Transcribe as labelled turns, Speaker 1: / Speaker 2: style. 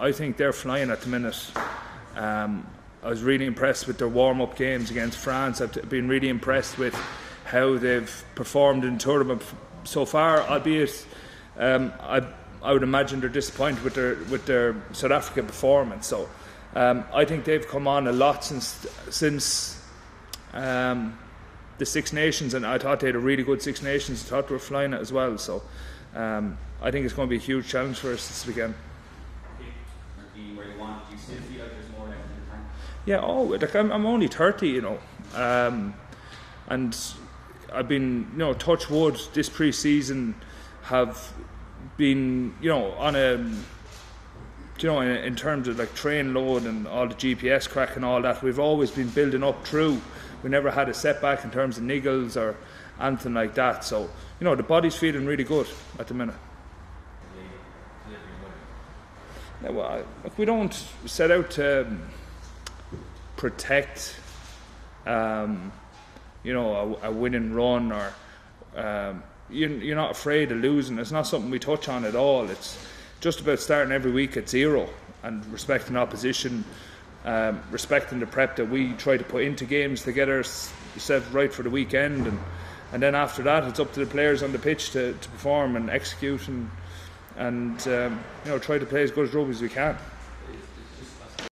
Speaker 1: I think they're flying at the minute. Um, I was really impressed with their warm up games against France. I've been really impressed with how they've performed in tournament so far, albeit um, I, I would imagine they're disappointed with their with their South Africa performance. So um, I think they've come on a lot since since um, the Six Nations, and I thought they had a really good Six Nations. I thought they were flying it as well. So um, I think it's going to be a huge challenge for us this weekend. Yeah, oh, like I'm, I'm only 30, you know. Um, and I've been, you know, touch wood this pre season have been, you know, on a, you know, in, in, terms of like train load and all the GPS crack and all that, we've always been building up through. We never had a setback in terms of niggles or anything like that. So, you know, the body's feeling really good at the minute. Yeah, well, look, we don't set out to protect, um, you know, a, a winning run or um, you're, you're not afraid of losing. It's not something we touch on at all. It's just about starting every week at zero and respecting opposition, um, respecting the prep that we try to put into games to get ourselves right for the weekend, and and then after that, it's up to the players on the pitch to, to perform and execute and and um, you know try to play as good as rugby as we can.